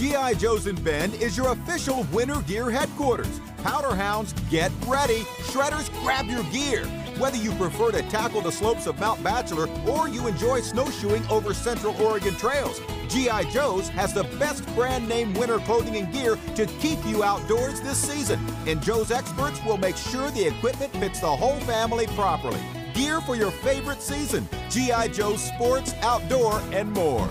G.I. Joe's in Bend is your official winter gear headquarters. Powder Hounds, get ready. Shredders, grab your gear. Whether you prefer to tackle the slopes of Mount Bachelor or you enjoy snowshoeing over Central Oregon trails, G.I. Joe's has the best brand name winter clothing and gear to keep you outdoors this season. And Joe's experts will make sure the equipment fits the whole family properly. Gear for your favorite season. G.I. Joe's Sports, Outdoor, and more.